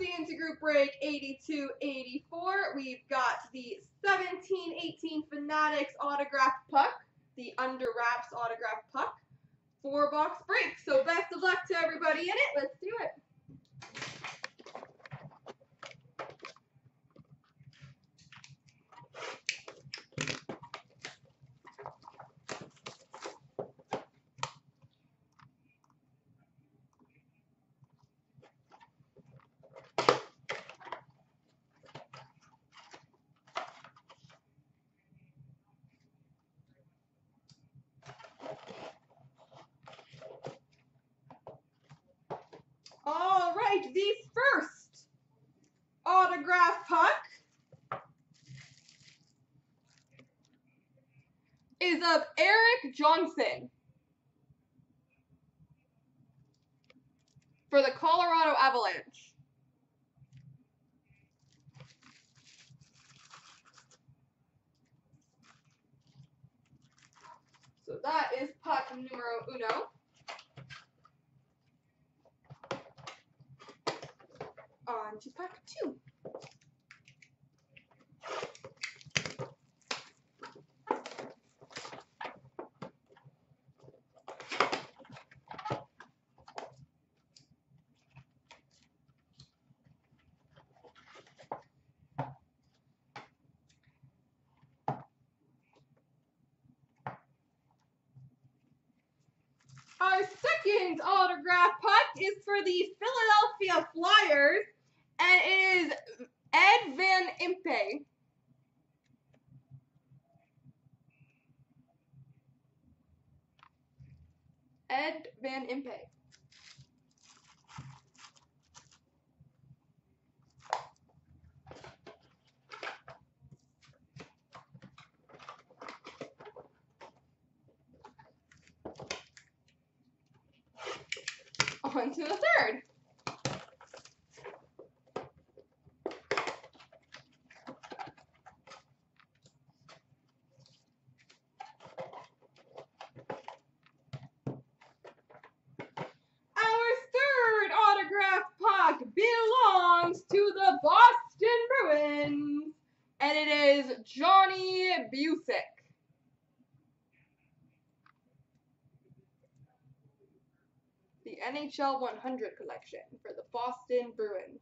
into group break 82-84. We've got the 17-18 Fanatics autograph puck, the Under Wraps autograph puck, four box break. So best of luck to Right, the first autograph puck is of Erik Johnson for the Colorado Avalanche. So that is puck numero uno. On to pack two. Our second autograph puck is for the Philadelphia Flyers and it is Ed Van Impe. Ed Van Impe. On to the third. Our third autograph puck belongs to the Boston Bruins, and it is Johnny Bucyk. The NHL 100 collection for the Boston Bruins.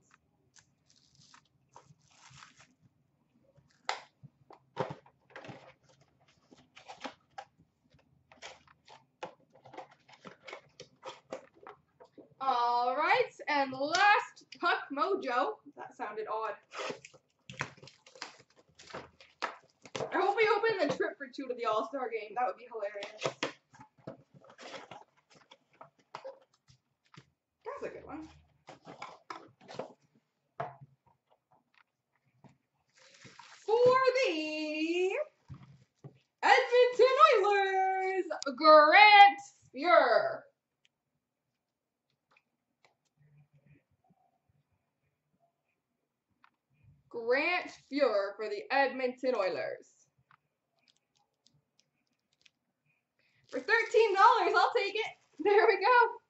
All right, and last Puck Mojo. That sounded odd. We open the trip for two to the All Star game. That would be hilarious. That's a good one. For the Edmonton Oilers, Grant Fuhr. Grant Fuhr for the Edmonton Oilers. For $13, I'll take it. There we go.